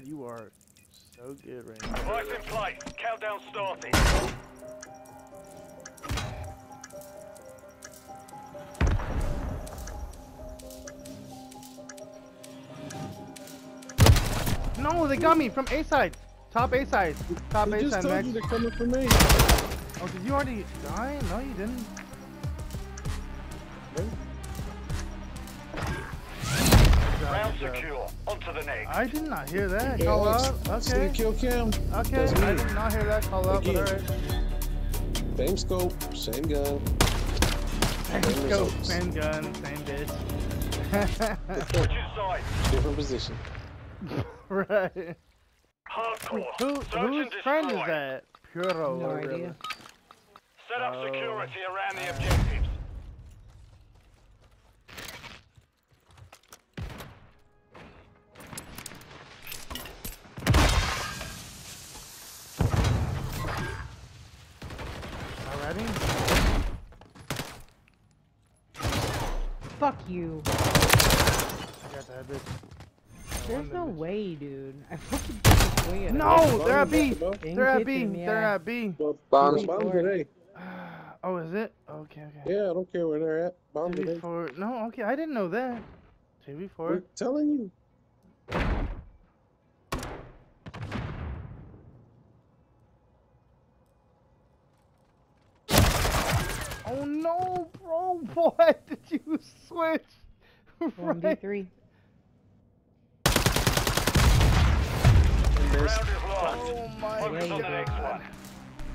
good. You are so good right now. Device in place. Countdown starting. No, they got me from A side. Top A side. Top I A just side, Max. you they're coming for me. Oh, did you already die? No, you didn't. Secure. On to the next. I did not hear that. Call out. See Okay. kill cam. Okay. That's I did not hear that call out, but Again. alright. Same scope, same gun. Same Same scope, results. same gun, same bitch. Different position. right. Hardcore. Who, whose and friend is that? Puro. No idea. Set up Oh. security around the objectives. Already? Fuck you. I got that bitch. There's no bitch. way, dude. I fucking took swing at him. No, they're at B. They're at B. They're at B. Bombs, Bombs. bombs today. Oh, is it? Okay, okay. Yeah, I don't care where they're at. Bomb Two today. No, okay. I didn't know that. Two before. I'm telling you. Oh no, bro! What did you switch? One right. three. And there's Round. Oh my Focus on the next god. one.